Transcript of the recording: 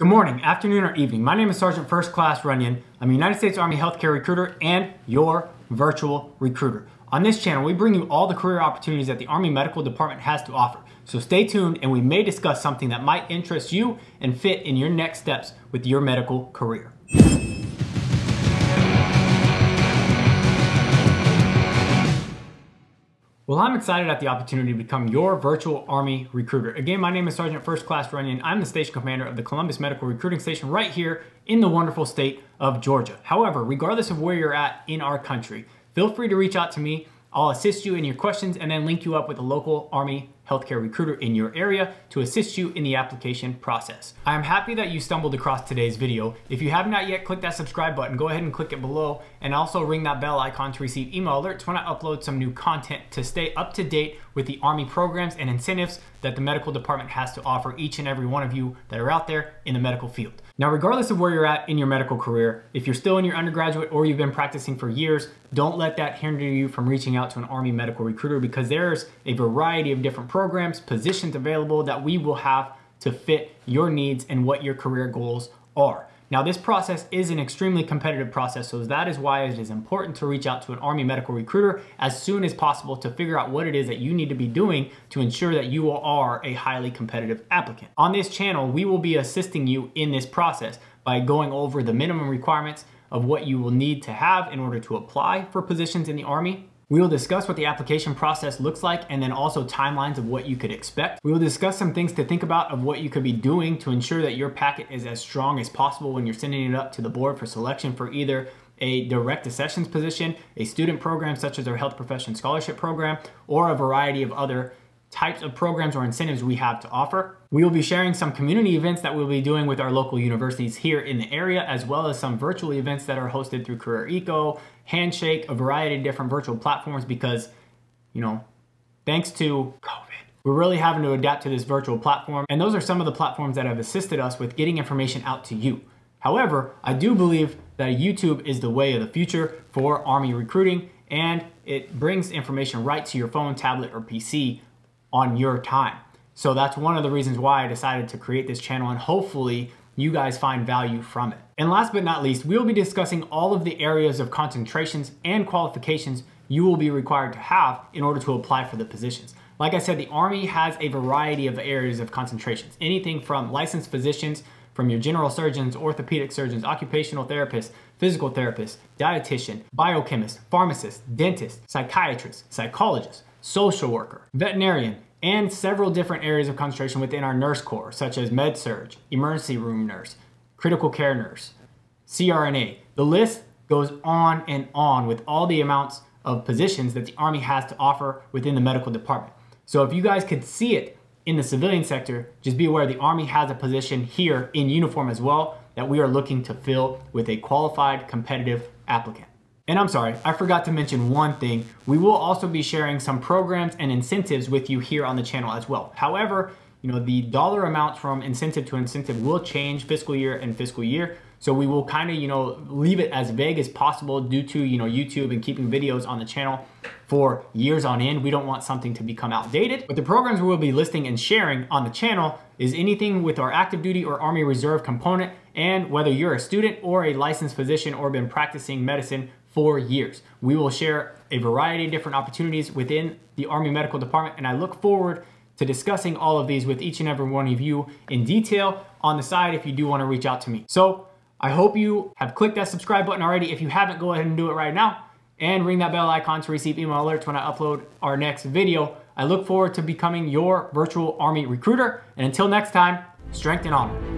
Good morning, afternoon, or evening. My name is Sergeant First Class Runyan. I'm a United States Army healthcare recruiter and your virtual recruiter. On this channel, we bring you all the career opportunities that the Army Medical Department has to offer. So stay tuned and we may discuss something that might interest you and fit in your next steps with your medical career. Well, I'm excited at the opportunity to become your virtual Army recruiter. Again, my name is Sergeant First Class Runyan. I'm the station commander of the Columbus Medical Recruiting Station right here in the wonderful state of Georgia. However, regardless of where you're at in our country, feel free to reach out to me I'll assist you in your questions and then link you up with a local Army healthcare recruiter in your area to assist you in the application process. I am happy that you stumbled across today's video. If you have not yet clicked that subscribe button, go ahead and click it below and also ring that bell icon to receive email alerts when I upload some new content to stay up to date with the Army programs and incentives that the medical department has to offer each and every one of you that are out there in the medical field. Now, regardless of where you're at in your medical career, if you're still in your undergraduate or you've been practicing for years, don't let that hinder you from reaching out to an Army medical recruiter because there's a variety of different programs, positions available that we will have to fit your needs and what your career goals are. Now, this process is an extremely competitive process, so that is why it is important to reach out to an Army medical recruiter as soon as possible to figure out what it is that you need to be doing to ensure that you are a highly competitive applicant. On this channel, we will be assisting you in this process by going over the minimum requirements of what you will need to have in order to apply for positions in the Army, we will discuss what the application process looks like and then also timelines of what you could expect. We will discuss some things to think about of what you could be doing to ensure that your packet is as strong as possible when you're sending it up to the board for selection for either a direct accessions position, a student program such as our health profession scholarship program, or a variety of other types of programs or incentives we have to offer. We will be sharing some community events that we'll be doing with our local universities here in the area, as well as some virtual events that are hosted through Career Eco, Handshake, a variety of different virtual platforms because, you know, thanks to COVID, we're really having to adapt to this virtual platform. And those are some of the platforms that have assisted us with getting information out to you. However, I do believe that YouTube is the way of the future for Army recruiting and it brings information right to your phone, tablet, or PC on your time. So that's one of the reasons why I decided to create this channel and hopefully you guys find value from it. And last but not least, we'll be discussing all of the areas of concentrations and qualifications you will be required to have in order to apply for the positions. Like I said, the Army has a variety of areas of concentrations, anything from licensed physicians, from your general surgeons, orthopedic surgeons, occupational therapists, physical therapists, dietitian, biochemist, pharmacist, dentist, psychiatrist, psychologist, social worker, veterinarian, and several different areas of concentration within our nurse corps, such as med surg, emergency room nurse, critical care nurse, CRNA. The list goes on and on with all the amounts of positions that the Army has to offer within the medical department. So if you guys could see it in the civilian sector, just be aware the Army has a position here in uniform as well that we are looking to fill with a qualified competitive applicant. And I'm sorry, I forgot to mention one thing. We will also be sharing some programs and incentives with you here on the channel as well. However, you know, the dollar amount from incentive to incentive will change fiscal year and fiscal year. So we will kind of, you know, leave it as vague as possible due to, you know, YouTube and keeping videos on the channel for years on end. We don't want something to become outdated. But the programs we will be listing and sharing on the channel is anything with our active duty or Army Reserve component and whether you're a student or a licensed physician or been practicing medicine for years. We will share a variety of different opportunities within the Army Medical Department and I look forward to discussing all of these with each and every one of you in detail on the side if you do want to reach out to me. So I hope you have clicked that subscribe button already. If you haven't, go ahead and do it right now and ring that bell icon to receive email alerts when I upload our next video. I look forward to becoming your virtual Army recruiter. And until next time, strength and honor.